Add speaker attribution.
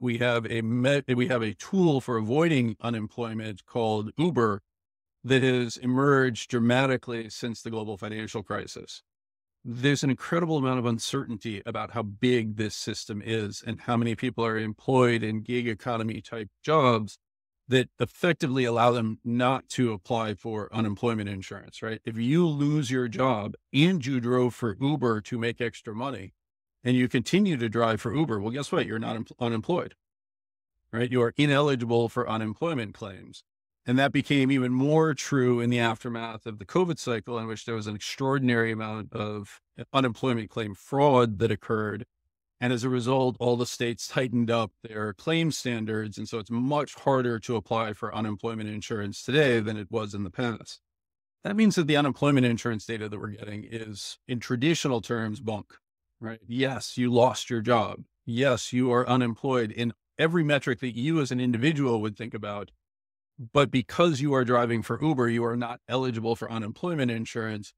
Speaker 1: we have a me- we have a tool for avoiding unemployment called Uber that has emerged dramatically since the global financial crisis. There's an incredible amount of uncertainty about how big this system is and how many people are employed in gig economy type jobs that effectively allow them not to apply for unemployment insurance, right? If you lose your job and you drove for Uber to make extra money and you continue to drive for Uber, well, guess what? You're not em- unemployed, right? You are ineligible for unemployment claims. And that became even more true in the aftermath of the COVID cycle, in which there was an extraordinary amount of uh, unemployment claim fraud that occurred and as a result, all the states tightened up their claim standards. And so it's much harder to apply for unemployment insurance today than it was in the past. That means that the unemployment insurance data that we're getting is, in traditional terms, bunk, right? Yes, you lost your job. Yes, you are unemployed in every metric that you as an individual would think about. But because you are driving for Uber, you are not eligible for unemployment insurance